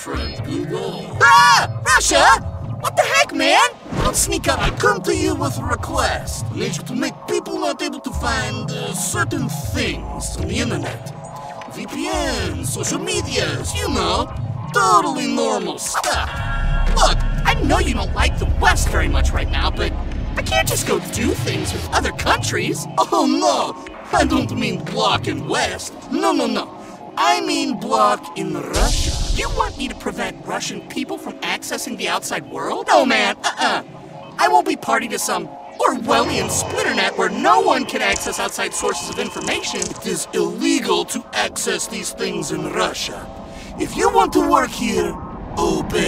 friend. Goodbye. Ah! Russia! What the heck, man? Don't sneak up. I come to you with a request. Need you to make people not able to find uh, certain things on the internet. VPN, social medias, you know. Totally normal stuff. Look, I know you don't like the West very much right now, but I can't just go do things with other countries. Oh no, I don't mean block in West. No, no, no. I mean block in Russia. You want me to prevent Russian people from accessing the outside world? No, oh, man, uh-uh. I won't be party to some Orwellian splinternet where no one can access outside sources of information. It is illegal to access these things in Russia. If you want to work here, obey.